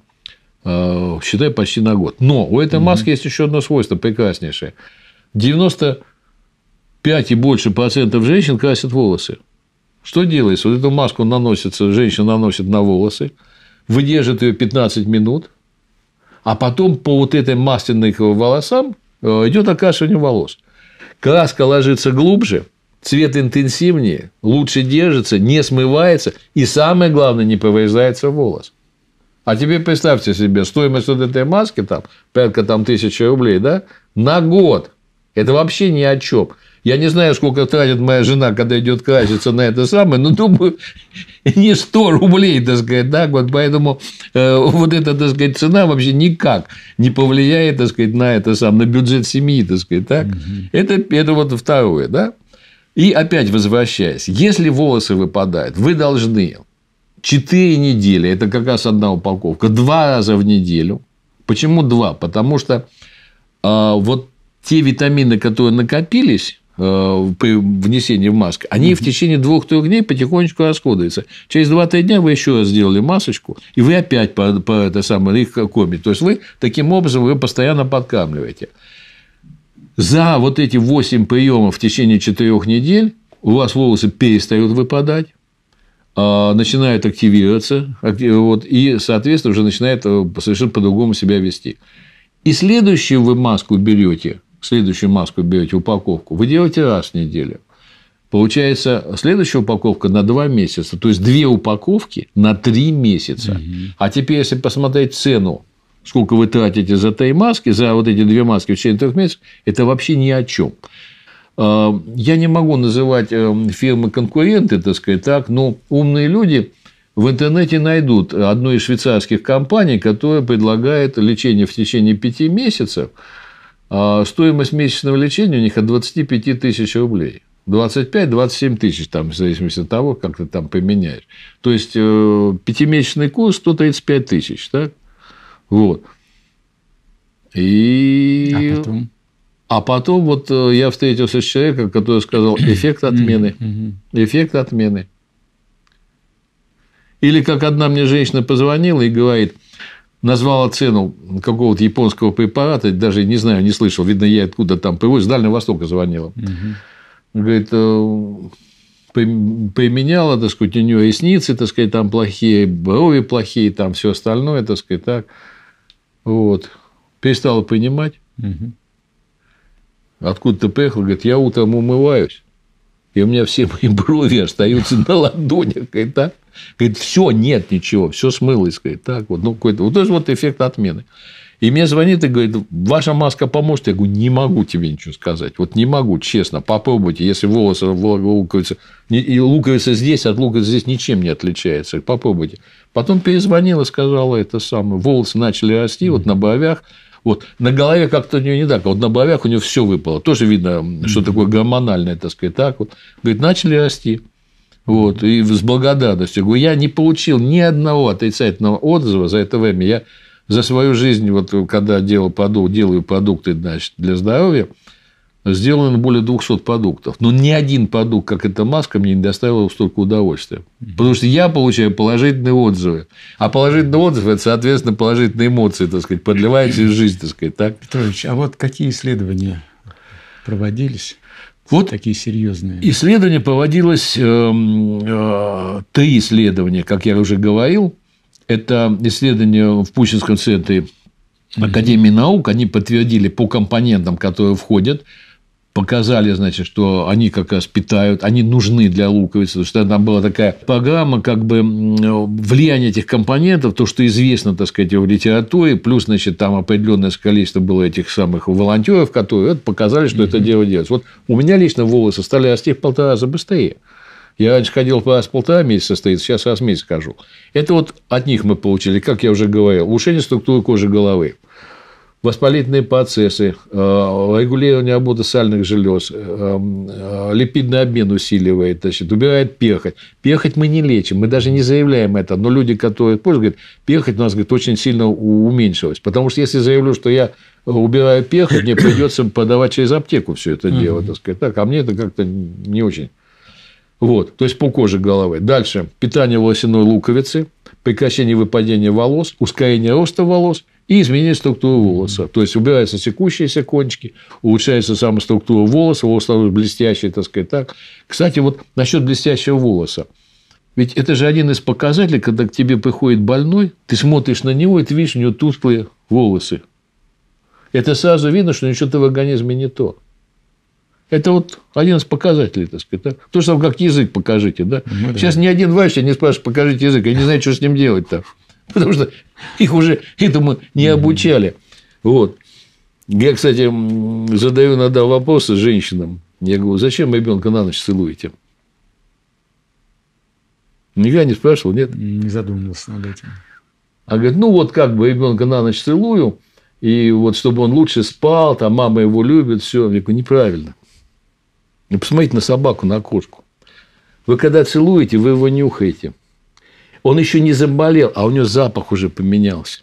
э, считай, почти на год. Но у этой маски есть еще одно свойство прекраснейшее. 95 и больше процентов женщин красят волосы. Что делается? Вот эту маску наносится, женщина наносит на волосы, выдержит ее 15 минут, а потом по вот этой масляной волосам идет окрашивание волос. Краска ложится глубже, цвет интенсивнее, лучше держится, не смывается, и самое главное, не повреждается волос. А теперь представьте себе, стоимость вот этой маски, там, порядка там, тысячи рублей, да, на год. Это вообще ни о чем. Я не знаю, сколько тратит моя жена, когда идет краситься на это самое, но думаю, не 100 рублей, так сказать, да, вот поэтому э, вот эта, так сказать, цена вообще никак не повлияет, так сказать, на это сам, на бюджет семьи, так сказать, так. Угу. Это, это вот второе, да. И опять возвращаясь, если волосы выпадают, вы должны 4 недели, это как раз одна упаковка, два раза в неделю. Почему два? Потому что э, вот те витамины, которые накопились, при внесении в маску, они mm-hmm. в течение двух-трех дней потихонечку расходуются. Через 2-3 дня вы еще раз сделали масочку, и вы опять по, по это самое, их кормите. То есть вы таким образом вы постоянно подкармливаете. За вот эти 8 приемов в течение 4 недель у вас волосы перестают выпадать, а, начинают активироваться, вот, и, соответственно, уже начинает э, совершенно по-другому себя вести. И следующую вы маску берете следующую маску берете, упаковку, вы делаете раз в неделю. Получается, следующая упаковка на два месяца, то есть две упаковки на три месяца. Угу. А теперь, если посмотреть цену, сколько вы тратите за три маски, за вот эти две маски в течение трех месяцев, это вообще ни о чем. А, я не могу называть э, фирмы конкуренты, так сказать, так, но умные люди в интернете найдут одну из швейцарских компаний, которая предлагает лечение в течение пяти месяцев а стоимость месячного лечения у них от 25 тысяч рублей. 25-27 тысяч, там, в зависимости от того, как ты там поменяешь. То есть, э, пятимесячный курс 135 тысяч, так? Вот. И... А потом? А потом вот э, я встретился с человеком, который сказал эффект отмены. Эффект отмены. Или как одна мне женщина позвонила и говорит, назвала цену какого-то японского препарата, даже не знаю, не слышал, видно, я откуда там привозил, с Дальнего Востока звонила. Угу. Говорит, «Э, применяла, так сказать, у нее ресницы, так сказать, там плохие, брови плохие, там все остальное, так сказать, так. Вот. Перестала принимать. Угу. Откуда ты приехал? Говорит, я утром умываюсь, и у меня все мои брови остаются на ладонях. И Говорит, все, нет ничего, все смылось. Говорит, так вот, ну, какой-то, вот это вот эффект отмены. И мне звонит и говорит, ваша маска поможет? Я говорю, не могу тебе ничего сказать. Вот не могу, честно. Попробуйте, если волосы луковица, и луковица здесь от луковицы здесь ничем не отличается. Попробуйте. Потом перезвонила, сказала это самое. Волосы начали расти вот на бровях. Вот. На голове как-то у нее не так, а вот на бровях у нее все выпало. Тоже видно, что такое гормональное, так сказать, так вот. Говорит, начали расти. Вот, и с благодарностью. Говорю, я не получил ни одного отрицательного отзыва за это время. Я за свою жизнь, вот когда делал продукт, делаю продукты значит, для здоровья, сделано более 200 продуктов. Но ни один продукт, как эта маска, мне не доставил столько удовольствия. Потому что я получаю положительные отзывы. А положительные отзывы – это, соответственно, положительные эмоции, так сказать, подливаются в жизнь, так сказать. Так? Петрович, а вот какие исследования проводились? Вот такие серьезные. Исследование проводилось, эм, э, три исследования, как я уже говорил. Это исследование в Пущинском центре Академии наук. Они подтвердили по компонентам, которые входят, показали, значит, что они как раз питают, они нужны для луковицы, потому что там была такая программа, как бы влияние этих компонентов, то, что известно, так сказать, в литературе, плюс, значит, там определенное количество было этих самых волонтеров, которые показали, что это дело делается. Вот у меня лично волосы стали расти в полтора раза быстрее. Я раньше ходил раз в полтора месяца стоит, сейчас раз в месяц хожу. Это вот от них мы получили, как я уже говорил, улучшение структуры кожи головы, воспалительные процессы, э, регулирование работы сальных желез, э, э, липидный обмен усиливает, значит, убирает перхоть. Перхоть мы не лечим, мы даже не заявляем это, но люди, которые пользуются, говорят, перхоть у нас говорит, очень сильно уменьшилась. Потому что если заявлю, что я убираю перхоть, мне придется подавать через аптеку все это дело, так сказать. Так, а мне это как-то не очень вот, то есть по коже головы. Дальше питание волосяной луковицы, прекращение выпадения волос, ускорение роста волос и изменение структуры волоса. То есть убираются секущиеся кончики, улучшается сама структура волоса, волос становится блестящий, так сказать. Так. Кстати, вот насчет блестящего волоса. Ведь это же один из показателей, когда к тебе приходит больной, ты смотришь на него, и ты видишь у него тусклые волосы. Это сразу видно, что ничего-то в организме не то. Это вот один из показателей, так сказать. Да? То же самое, как язык покажите. Да? Ну, да. Сейчас ни один врач не спрашивает, покажите язык. Я не знаю, что с ним делать-то. Потому что их уже этому не обучали. Вот. Я, кстати, задаю иногда вопросы женщинам. Я говорю, зачем ребенка на ночь целуете? Никогда не спрашивал, нет? Не задумывался над этим. А говорит, ну вот как бы ребенка на ночь целую, и вот чтобы он лучше спал, там мама его любит, все. Я говорю, неправильно. Ну, посмотрите на собаку, на кошку. Вы когда целуете, вы его нюхаете. Он еще не заболел, а у него запах уже поменялся.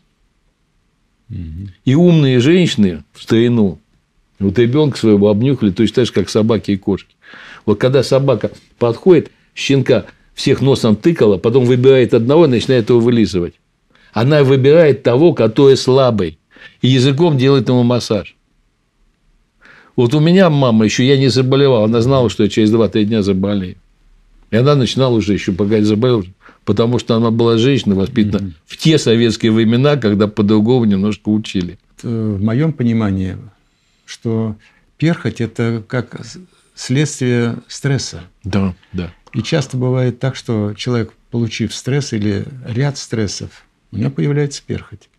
И умные женщины в старину вот ребенка своего обнюхали точно так же, как собаки и кошки. Вот когда собака подходит, щенка всех носом тыкала, потом выбирает одного и начинает его вылизывать. Она выбирает того, который слабый, и языком делает ему массаж. Вот у меня мама еще, я не заболевал, она знала, что я через 2-3 дня заболею. И она начинала уже еще, пока я заболел, потому что она была женщина, воспитана mm-hmm. в те советские времена, когда по-другому немножко учили. Э, в моем понимании, что перхоть – это как следствие стресса. Да, да. И часто бывает так, что человек, получив стресс или ряд стрессов, у него появляется перхоть.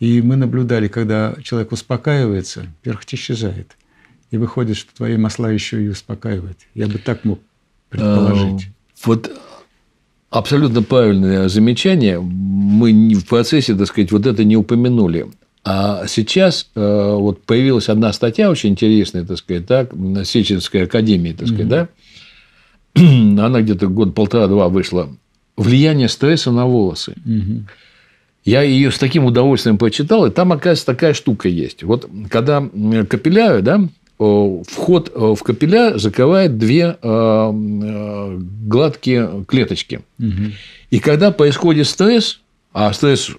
И мы наблюдали, когда человек успокаивается, перхоть исчезает. И выходит, что твои масла еще и успокаивают. Я бы так мог предположить. А, вот абсолютно правильное замечание. Мы в процессе, так сказать, вот это не упомянули. А сейчас э, вот появилась одна статья очень интересная, так сказать, так, на Сеченской академии, так сказать, mm-hmm. да, она где-то год полтора-два вышла. Влияние стресса на волосы. Mm-hmm. Я ее с таким удовольствием прочитал, и там, оказывается, такая штука есть. Вот когда капилляры, да, вход э, в капилляр закрывает две э, э, гладкие клеточки. Угу. И когда происходит стресс, а стресс,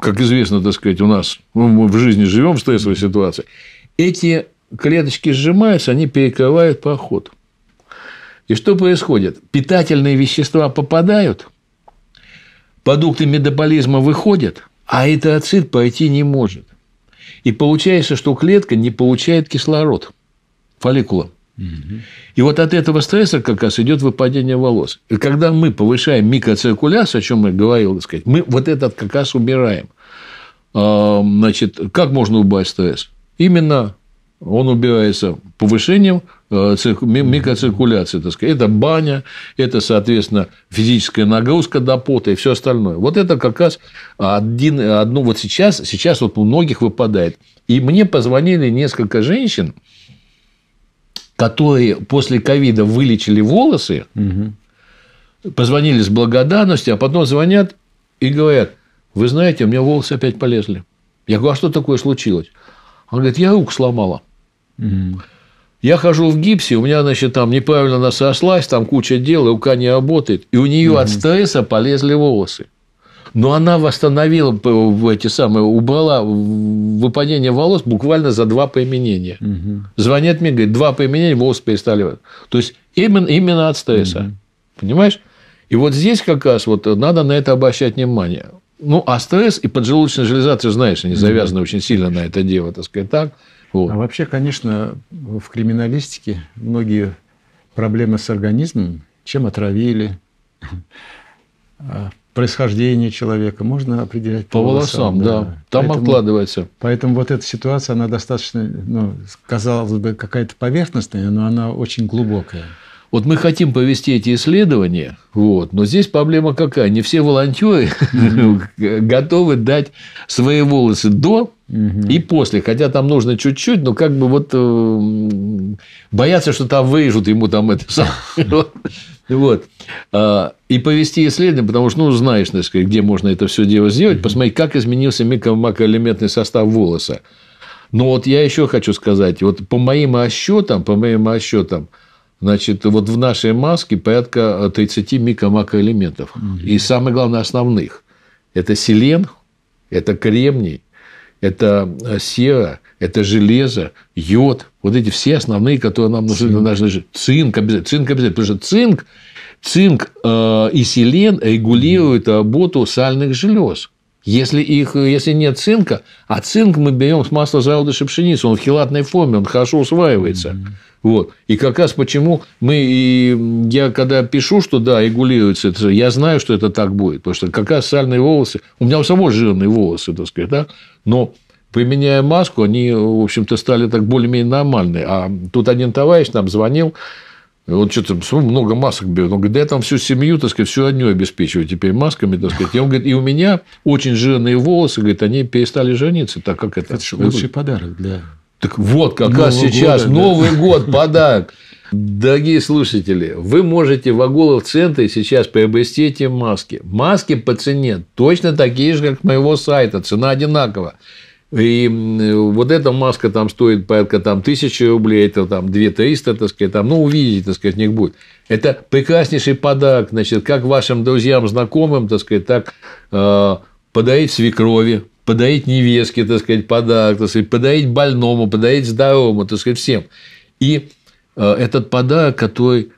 как известно, так сказать, у нас ну, мы в жизни живем в стрессовой ситуации, эти клеточки сжимаются, они перекрывают проход. И что происходит? Питательные вещества попадают, продукты метаболизма выходят, а эритроцит пойти не может. И получается, что клетка не получает кислород, фолликула. И вот от этого стресса как раз идет выпадение волос. И когда мы повышаем микроциркуляцию, о чем я говорил, так сказать, мы вот этот как раз убираем. а, значит, как можно убрать стресс? Именно он убирается повышением э, микроциркуляции, так сказать. Это баня, это, соответственно, физическая нагрузка до пота и все остальное. Вот это как раз один, одно вот сейчас, сейчас вот у многих выпадает. И мне позвонили несколько женщин, которые после ковида вылечили волосы, угу. позвонили с благодарностью, а потом звонят и говорят, вы знаете, у меня волосы опять полезли. Я говорю, а что такое случилось? Он говорит, я руку сломала. Я хожу в гипсе, у меня, значит, там неправильно она сошлась, там куча дел, рука не работает. И у нее от стресса полезли волосы. Но она восстановила в эти самые, убрала выпадение волос буквально за два применения. Угу. Звонят мне, говорит, два применения, волосы перестали. То есть именно, именно от стресса. Угу. Понимаешь? И вот здесь как раз вот надо на это обращать внимание. Ну, а стресс и поджелудочная железа, ты знаешь, они завязаны очень сильно на это дело, так сказать, так. Вот. А вообще, конечно, в криминалистике многие проблемы с организмом, чем отравили, а, происхождение человека можно определять по, по волосам, волосам да. да. Там поэтому, откладывается. Поэтому вот эта ситуация, она достаточно, ну, казалось бы, какая-то поверхностная, но она очень глубокая. Вот мы хотим повести эти исследования, вот, но здесь проблема какая? Не все волонтеры готовы дать свои волосы до и после. Хотя там нужно чуть-чуть, но как бы вот э, боятся, что там вырежут ему там это Вот. А, и повести исследование, потому что, ну, знаешь, так сказать, где можно это все дело сделать, посмотреть, как изменился микро-макроэлементный состав волоса. Но вот я еще хочу сказать, вот по моим расчетам, по моим расчетам, Значит, вот в нашей маске порядка 30 микро-макроэлементов. Угу. И самое главное, основных. Это селен, это кремний, это э, сера, это железо, йод. Вот эти все основные, которые нам нужны для нашей жизни. Цинк обязательно. Цинк обязательно. Потому что цинк, цинк э, и селен регулируют работу сальных желез. Если, их, если нет цинка, а цинк мы берем с масла зародыша пшеницы, он в хилатной форме, он хорошо усваивается. Mm-hmm. Вот. И как раз почему мы, и я когда пишу, что да, регулируется это, я знаю, что это так будет, потому что как раз сальные волосы, у меня у самого жирные волосы, так сказать, да, но применяя маску, они, в общем-то, стали так более-менее нормальные. А тут один товарищ нам звонил, вот что-то много масок берет. Он говорит, да я там всю семью, так сказать, всю одну обеспечиваю теперь масками, так сказать. И он говорит, и у меня очень жирные волосы, говорит, они перестали жениться, так как это. Это же лучший подарок для так вот, как Нового раз сейчас года, Новый да. год, подарок. Дорогие слушатели, вы можете в Агулов центре сейчас приобрести эти маски. Маски по цене точно такие же, как моего сайта. Цена одинакова. И вот эта маска там стоит порядка там, тысячи рублей, это там 2-300, так сказать, там, ну, увидите, так сказать, них будет. Это прекраснейший подарок, значит, как вашим друзьям, знакомым, так сказать, так э, подарить свекрови, подарить невестке, так сказать, подарок, так сказать, подарить больному, подарить здоровому, так сказать, всем. И э, этот подарок, который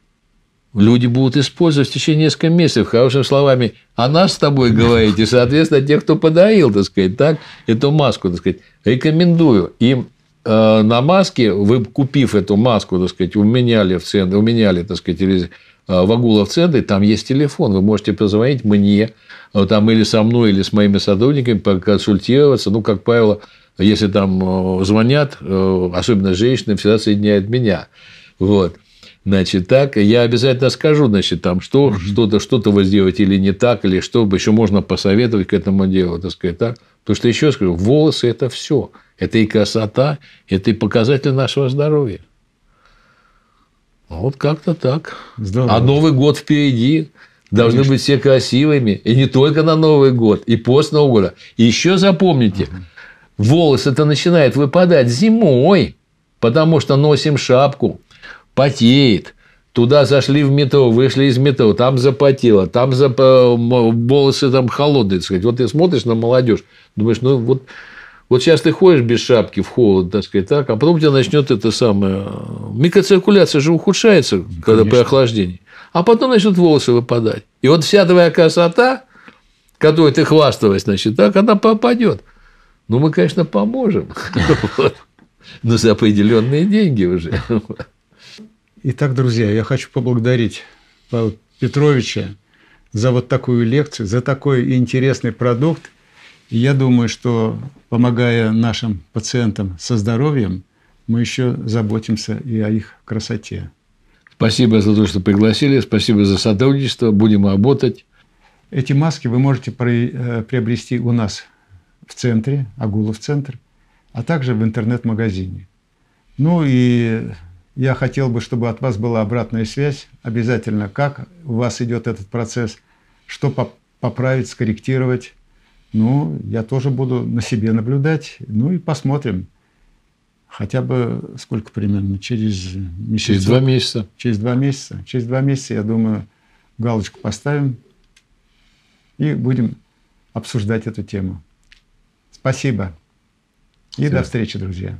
люди будут использовать в течение нескольких месяцев, хорошими словами, о нас с тобой говорить, и, соответственно, тех, кто подарил, так сказать, так, эту маску, так сказать, рекомендую. И э, на маске, вы, купив эту маску, так сказать, уменяли в центре, уменяли, так сказать, или Э, в Агулов центре, там есть телефон, вы можете позвонить мне, э, там или со мной, или с моими сотрудниками, поконсультироваться. Ну, как правило, если там звонят, особенно женщины, всегда соединяют меня. Вот. Значит, так, я обязательно скажу, значит, там, что, что-то, что-то вы сделаете или не так, или что бы еще можно посоветовать к этому делу, так сказать, так. Потому что, еще скажу, волосы – это все. Это и красота, это и показатель нашего здоровья. Вот как-то так. Здорово. А Новый год впереди. Должны Конечно. быть все красивыми. И не только на Новый год, и после Нового года. И еще запомните, угу. волос это начинает выпадать зимой, потому что носим шапку, потеет. Туда зашли в метро, вышли из метро, там запотело, там зап... волосы там холодные. Сказать. Вот ты смотришь на молодежь, думаешь, ну вот вот сейчас ты ходишь без шапки в холод, так сказать, так, а потом у тебя начнет это самое... Микроциркуляция же ухудшается, Конечно. когда при охлаждении. А потом начнут волосы выпадать. И вот вся твоя красота, которой ты хвасталась, значит, так, она попадет. Ну, мы, конечно, поможем. Но за определенные деньги уже. Итак, друзья, я хочу поблагодарить Павла Петровича за вот такую лекцию, за такой интересный продукт – И я думаю, что помогая нашим пациентам со здоровьем, мы еще заботимся и о их красоте. Спасибо за то, что пригласили, спасибо за сотрудничество, будем работать. Эти маски вы можете э, приобрести у нас в центре, Агулов центр, а также в интернет-магазине. Ну и я хотел бы, чтобы от вас была обратная связь, обязательно, как у вас идет этот процесс, что поправить, скорректировать. Ну, я тоже буду на себе наблюдать, ну и посмотрим. Хотя бы сколько примерно? Через месяц? Через два месяца. Через два месяца. Через два месяца, я думаю, галочку поставим и будем обсуждать эту тему. Спасибо. И Спасибо. до встречи, друзья.